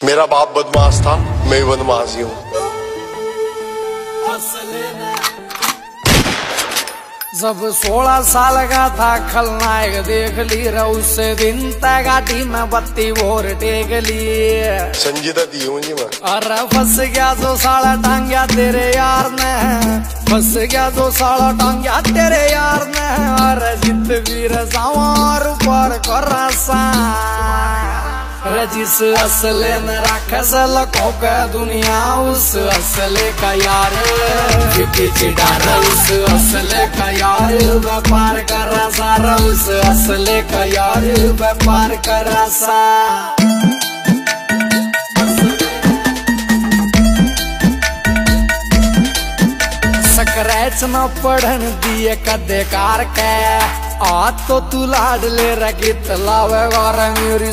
मेरा बाप बदमाश था मैं बदमाश ही हूँ। जब सोलह साल का था खलनायक देख ली उस दिन। तय गाड़ी में बत्ती भोर टेक ली। संजीदा दी हूँ जी मैं। अरे फंस गया जो साला टांग्या तेरे यार ने। फंस गया जो साला टांग्या तेरे यार ने। अरे जित वीर सवार पर कर सा। रजिस असले न राखस लको का दुनिया उस असले का यार। चिडार उस असले का यार, व्यापार कर सारा उस असले का यार, व्यापार कर सा स्क्रैच न पढ़न दिए कदे कार के, आ तो तू लाड ले रखी तलावे गौर मेरी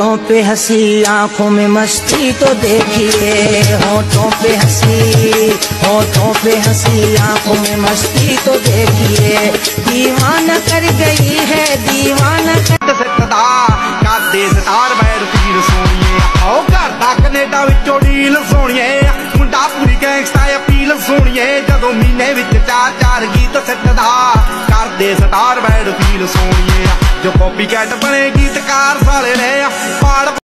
होठों पे हंसी आंखों में मस्ती तो देखिए होठों पे हंसी होठों पे हंसी आंखों में मस्ती तो देखिए दीवाना कर गई है दीवाना कर ਸਿੱਟਦਾ ਕਰਦੇ ਸਟਾਰ ਬੈਰ ਪੀਰ ਸੋਣੀਏ ਆਓ ਘਰ ਦਾ ਕੈਨੇਡਾ ਵਿੱਚੋਂ ਡੀਲ ਸੋਣੀਏ ਮੁੰਡਾ ਪੂਰੀ ਗੈਂਗਸਟਾ ਅਪੀਲ ਸੋਣੀਏ ਜਦੋਂ ਮਹੀਨੇ ਵਿੱਚ ਚਾਰ ਚਾਰ ਗੀਤ ਸਿੱਟਦਾ ਕਰਦੇ ਸਟਾਰ ਬੈਰ ਪੀਰ ਸੋਣੀਏ ਜੋ ਕਾਪੀ ਕੈਟ ਬਣੇ ਗੀਤਕਾਰ ਸਾਲੇ ਨੇ ਪਾੜ